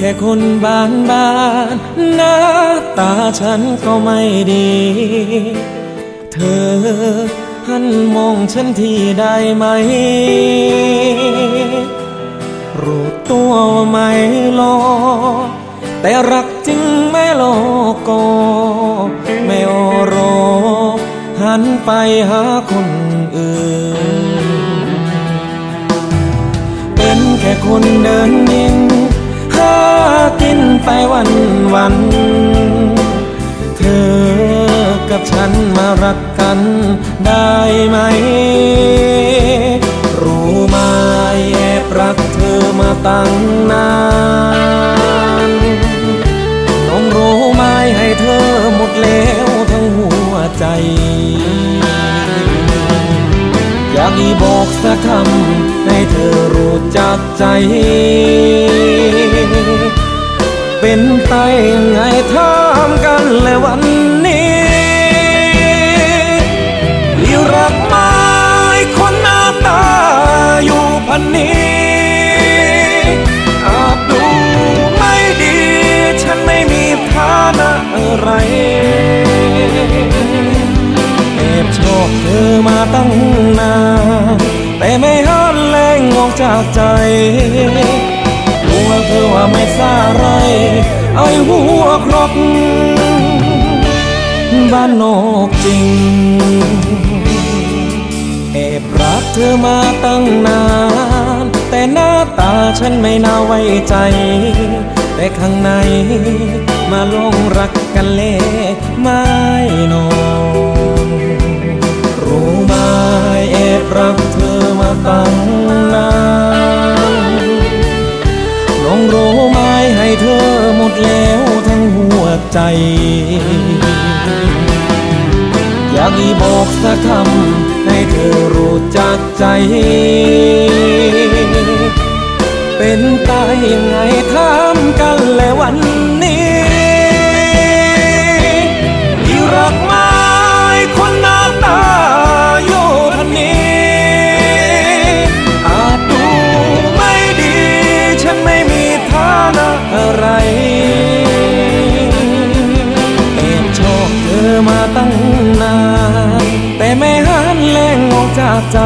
แค่คนบานบานหน้าตาฉันก็ไม่ดี เธอหันมองฉันที่ได้ไหม รู้ตัวว่าไม่รอแต่รักจริงไม่รอก็ไม่อรอหันไปหาคนอื่น เป็นแค่คนเดินนหากินไป วันวัน เธอกับฉันมารักกันได้ไหม รู้ไหมแอบรักเธอมาตั้งนานน้องรู้ไหมให้เธอหมดแล้วทั้งหัวใจ อยากอีบอกสักคำให้เธอรู้จักใจ เป็นไปยังไงถามกันและวันนี้ที่รักไม้คนหน้าตาอยู่พันนี้อาจดูไม่ดี ฉันไม่มีฐานะอะไรแอบชอบเธอมาตั้งนานแต่ไม่หันแรงออกจากใจ เธอว่าไม่สาไร ไอ้หัวครกบ้านนอกจริงแอบรักเธอมาตั้งนาน แต่หน้าตาฉันไม่น่าไว้ใจ แต่ข้างในมาลงรักกันเล่ไองรู้ไม้ให้เธอหมดแล้วทั้งหัวใจ อยากอีบอกสักคำให้เธอรู้จักใจ เป็นตายยังไงถา อะไรแอบชอบเธอมาตั้งนาน แต่ไม่หันแรงออกจากใจ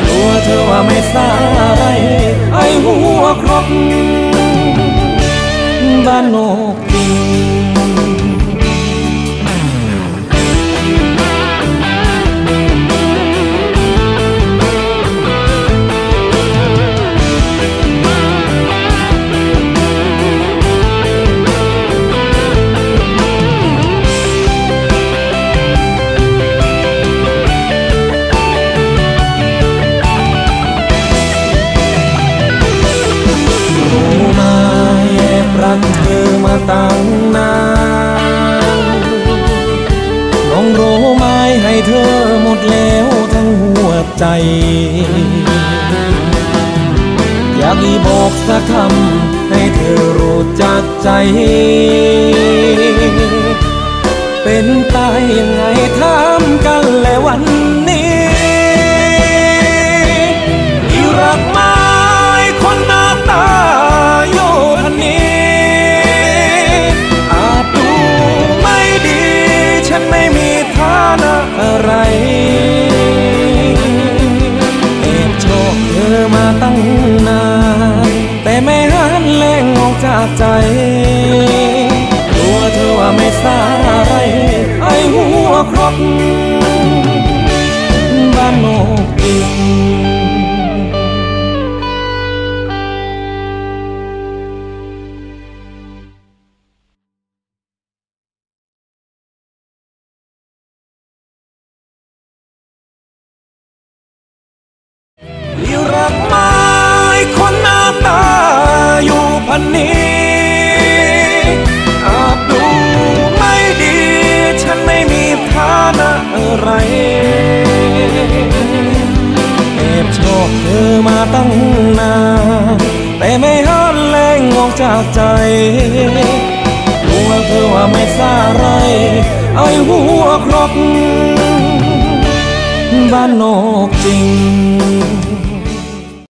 กลัวเธอว่าไม่สาไรไอหัวครกบ้านนอกปิง อยากอีบอกสักคำให้เธอรู้จักใจ เป็นตายยังไงถามกันและวัน ที่รักไม้คนหน้าตาอยู่พันนี้อาจดูไม่ดี ฉันไม่มีฐานะอะไรแอบชอบเธอมาตั้งนานแต่ไม่หันแรงออกจากใจกลัวเธอว่าไม่สาไรไอ้หัวครกบ้านนอกจริง